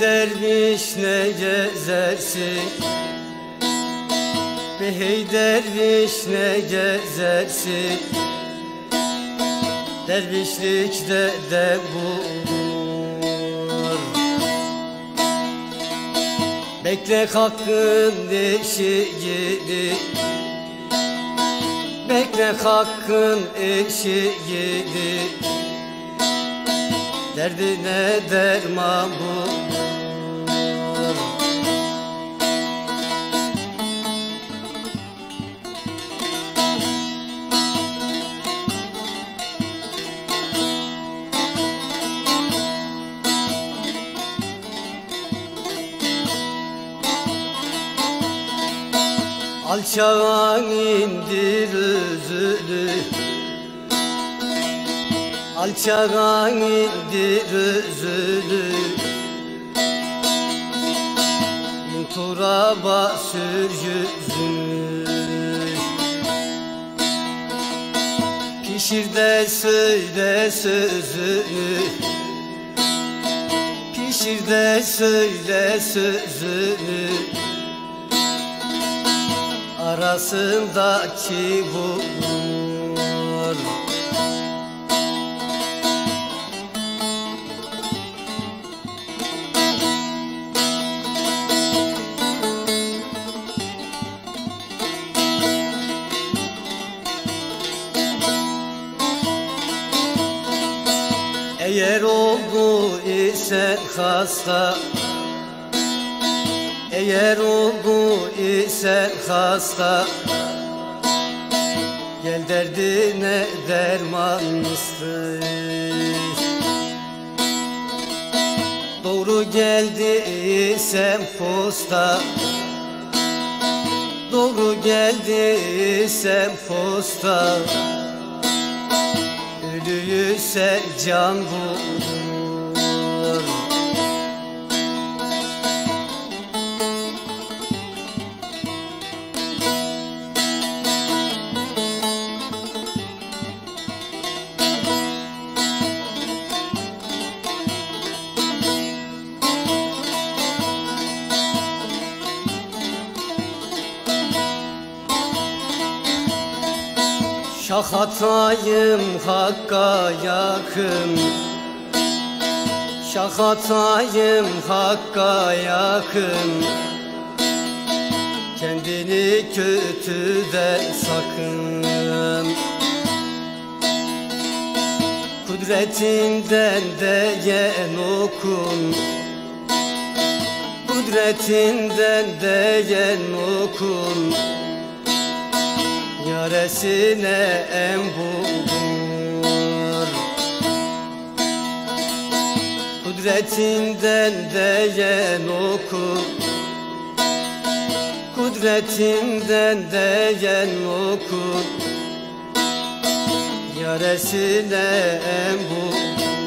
derviş ne gezersin? Hey derviş ne gezersin? Dervişlikte de bulur Bekle hakkın eşiğini Bekle hakkın eşiğini Derdine derman bulur Alçağa indir özünü Alçağa indir özünü. Turaba sür yüzünü. Pişir de söyle sözünü. Pişir de söyle sözünü. Arasındaki bulur Eğer oldu isen hasta eğer oldu isen hasta. Gel derdine derman iste Doğru geldi isen posta Doğru geldi isen posta Ölüyü sen can bulur Şahatayım hakka yakın. Şahatayım hakka yakın. Kendini kötüden sakın. Kudretinden değen okun. Kudretinden değen okun Yaresine em bulur Kudretinden değen oku Kudretinden değen oku Yaresine em bulur